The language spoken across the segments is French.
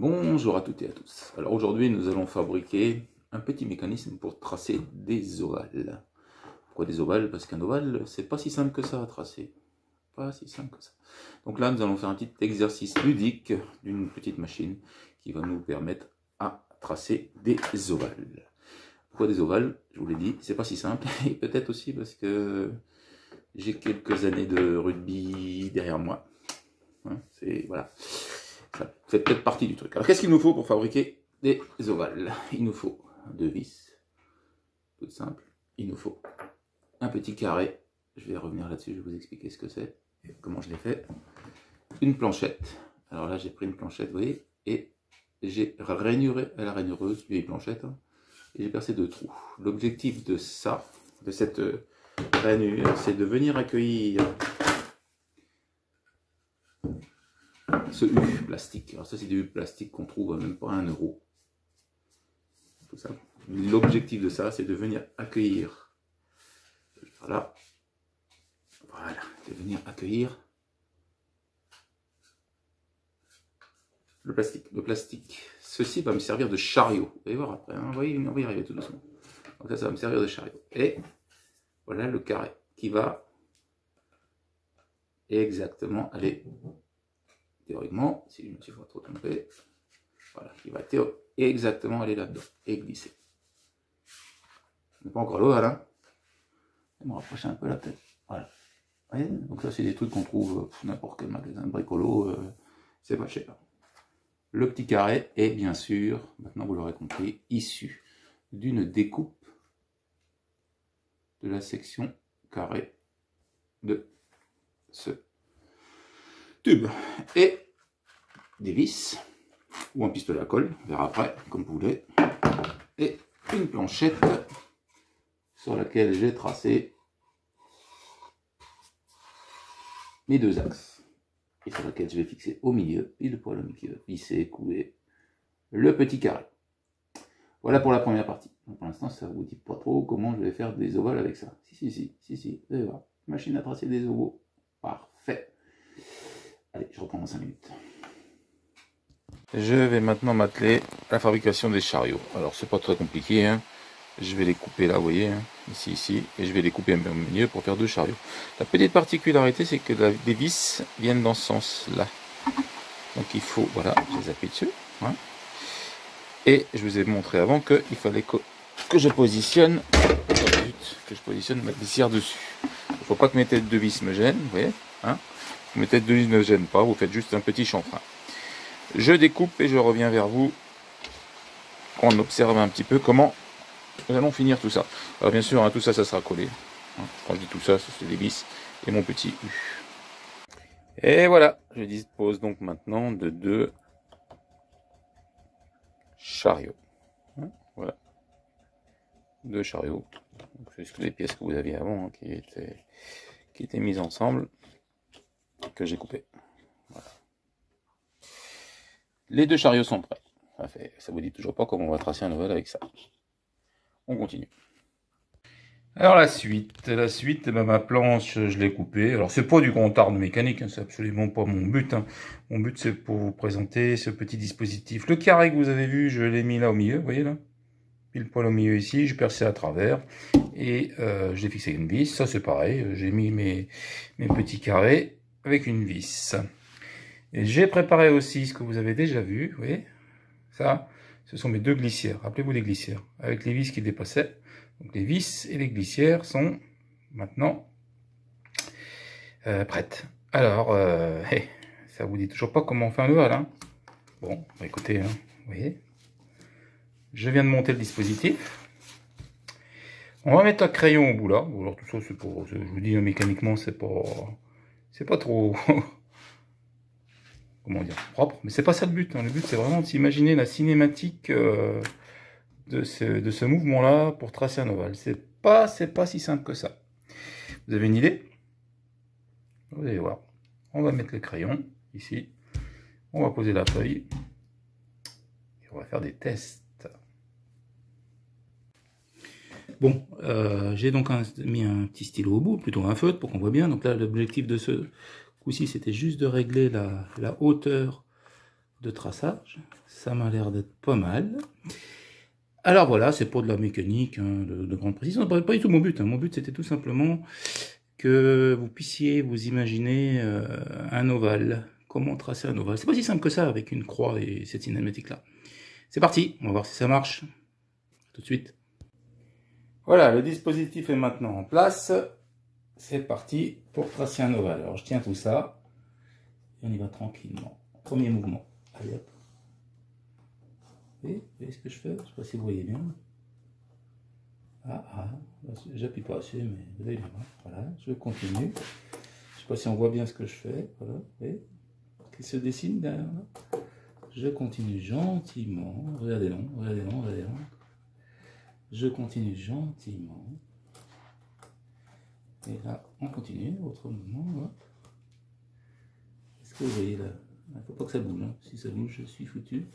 Bonjour à toutes et à tous. Alors aujourd'hui, nous allons fabriquer un petit mécanisme pour tracer des ovales. Pourquoi des ovales? Parce qu'un ovale, c'est pas si simple que ça à tracer. Pas si simple que ça. Donc là, nous allons faire un petit exercice ludique d'une petite machine qui va nous permettre à tracer des ovales. Pourquoi des ovales? Je vous l'ai dit, c'est pas si simple. Et peut-être aussi parce que j'ai quelques années de rugby derrière moi. Hein, voilà. Fait peut-être partie du truc. Alors qu'est-ce qu'il nous faut pour fabriquer des ovales? Il nous faut deux vis, tout simple. Il nous faut un petit carré. Je vais revenir là-dessus, je vais vous expliquer ce que c'est comment je l'ai fait. Une planchette. Alors là, j'ai pris une planchette, vous voyez, et j'ai rainuré à la rainureuse, vieille planchette, hein, et j'ai percé deux trous. L'objectif de ça, de cette rainure, c'est de venir accueillir ce U plastique. Alors ça, c'est du plastique qu'on trouve même pas un euro. L'objectif de ça, c'est de venir accueillir. Voilà. Voilà. De venir accueillir le plastique. Le plastique. Ceci va me servir de chariot. Vous allez voir après. Hein. Voyez, on va y arriver tout doucement. Donc ça, ça va me servir de chariot. Et voilà le carré qui va exactement aller théoriquement, si je me suis pas trop trompé, voilà, il va exactement aller là-dedans et glisser. n'est pas encore l'eau, là. Je vais me rapprocher un peu la tête. Voilà. Vous voyez? Donc ça, c'est des trucs qu'on trouve n'importe quel magasin de bricolo. Euh, c'est pas cher. Le petit carré est bien sûr, maintenant vous l'aurez compris, issu d'une découpe de la section carré de ce Et des vis, ou un pistolet à colle, on verra après, comme vous voulez. Et une planchette sur laquelle j'ai tracé mes deux axes. Et sur laquelle je vais fixer au milieu, pile poil au milieu, visser, couler le petit carré. Voilà pour la première partie. pour l'instant, ça vous dit pas trop comment je vais faire des ovales avec ça. Si, si, si, si, si, vous allez voir. Machine à tracer des ovaux. Je reprends dans 5 minutes. Je vais maintenant m'atteler à la fabrication des chariots. Alors, c'est pas très compliqué. Hein. Je vais les couper là, vous voyez, hein, ici, ici. Et je vais les couper au milieu pour faire deux chariots. La petite particularité, c'est que les vis viennent dans ce sens-là. Donc, il faut, voilà, je les appuie dessus. Hein. Et je vous ai montré avant qu'il fallait que, je positionne que je positionne ma glissière dessus. Il ne faut pas que mes têtes de vis me gênent, vous voyez hein Mes têtes de vis ne gênent pas, vous faites juste un petit chanfrein. Je découpe et je reviens vers vous. On observe un petit peu comment nous allons finir tout ça. Alors bien sûr, hein, tout ça, ça sera collé. Hein. Quand je dis tout ça, c'est des vis et mon petit U. Et voilà, je dispose donc maintenant de deux chariot. Hein, voilà. Deux chariots. C'est les pièces que vous aviez avant qui étaient mises ensemble, que j'ai coupé. Les deux chariots sont prêts. Ça, fait, ça vous dit toujours pas comment on va tracer un oval avec ça. On continue. Alors la suite, la suite, eh ben, ma planche, je l'ai coupée. Alors c'est pas du comptard de mécanique, hein, c'est absolument pas mon but. Hein. Mon but c'est pour vous présenter ce petit dispositif. Le carré que vous avez vu, je l'ai mis là au milieu, vous voyez là? Pile poil au milieu ici, je percé à travers et euh, je l'ai fixé une vis. Ça c'est pareil, j'ai mis mes, mes petits carrés avec une vis. J'ai préparé aussi ce que vous avez déjà vu, vous voyez Ça, ce sont mes deux glissières, rappelez-vous les glissières, avec les vis qui dépassaient. Donc les vis et les glissières sont maintenant euh, prêtes. Alors, euh, ça vous dit toujours pas comment on fait un leval. Hein bon, bah écoutez, hein, vous voyez, je viens de monter le dispositif. On va mettre un crayon au bout là. alors tout ça, c'est pour, je vous dis mécaniquement, c'est pas, c'est pas trop, comment dire, propre. Mais c'est pas ça le but. Hein. Le but, c'est vraiment de s'imaginer la cinématique. Euh, de ce, mouvement-là pour tracer un ovale. C'est pas, c'est pas si simple que ça. Vous avez une idée? Vous allez voir. On va mettre le crayon ici. On va poser la feuille. Et on va faire des tests. Bon, euh, j'ai donc mis un petit stylo au bout, plutôt un feutre pour qu'on voit bien. Donc là, l'objectif de ce coup-ci, c'était juste de régler la, hauteur de traçage. Ça m'a l'air d'être pas mal. Alors voilà, c'est pour de la mécanique hein, de, grande précision. Pas, pas du tout mon but. Hein. Mon but, c'était tout simplement que vous puissiez vous imaginer euh, un ovale. Comment tracer un ovale? C'est pas si simple que ça avec une croix et cette cinématique-là. C'est parti, on va voir si ça marche. Tout de suite. Voilà, le dispositif est maintenant en place. C'est parti pour tracer un ovale. Alors je tiens tout ça. Et on y va tranquillement. Premier mouvement. Allez hop. Vous voyez, ce que je fais? Je sais pas si vous voyez bien. Ah, ah, j'appuie pas assez, mais vous allez bien. Voilà, je continue. Je sais pas si on voit bien ce que je fais. Voilà, voyez Qui se dessine derrière. Je continue gentiment. Regardez long, regardez long, regardez long. Je continue gentiment. Et là, on continue, autre mouvement. Est-ce que vous voyez là? Il ne faut pas que ça bouge. Hein. Si ça bouge, je suis foutu.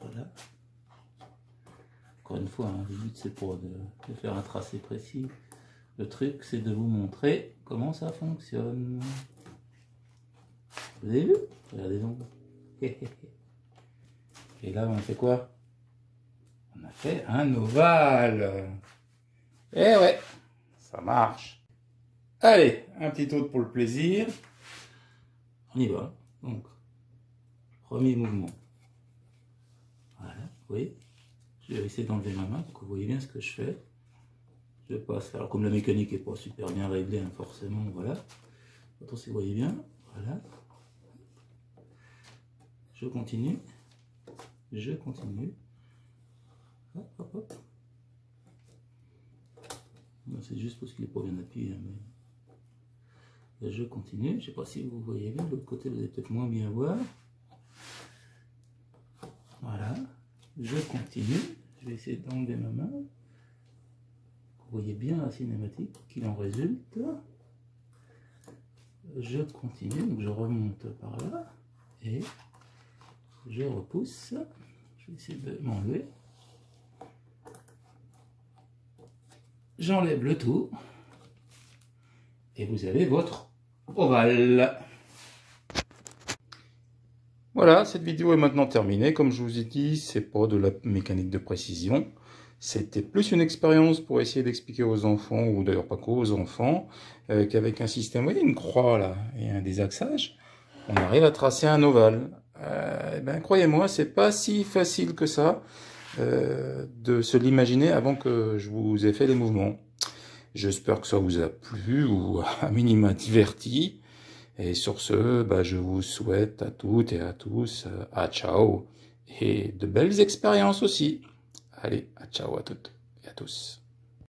Voilà. Encore une fois, hein, le but c'est pour de, faire un tracé précis. Le truc c'est de vous montrer comment ça fonctionne. Vous avez vu? Regardez donc. Et là on fait quoi? Fait un ovale. Eh ouais, ça marche. Allez, un petit autre pour le plaisir. On y va. Donc, premier mouvement. Oui, je vais essayer d'enlever ma main pour que vous voyez bien ce que je fais. Je passe, alors comme la mécanique n'est pas super bien réglée, hein, forcément, voilà. Attends si vous voyez bien, voilà. Je continue, je continue. C'est juste parce qu'il n'est pas bien appuyé. Mais... je continue. Je ne sais pas si vous voyez bien. De l'autre côté, vous allez peut-être moins bien voir. Voilà je continue. Je vais essayer d'enlever ma main. Vous voyez bien la cinématique qu'il en résulte. Je continue, donc je remonte par là et je repousse. Je vais essayer de m'enlever. J'enlève le tout et vous avez votre ovale. Voilà, cette vidéo est maintenant terminée. Comme je vous ai dit, c'est pas de la mécanique de précision. C'était plus une expérience pour essayer d'expliquer aux enfants, ou d'ailleurs pas qu'aux enfants, euh, qu'avec un système, vous voyez une croix là, et un désaxage, on arrive à tracer un ovale. Euh, ben, croyez-moi, c'est pas si facile que ça euh, de se l'imaginer avant que je vous ai fait les mouvements. J'espère que ça vous a plu ou à minima diverti. Et sur ce, bah, je vous souhaite à toutes et à tous euh, à ciao et de belles expériences aussi. Allez, à ciao à toutes et à tous.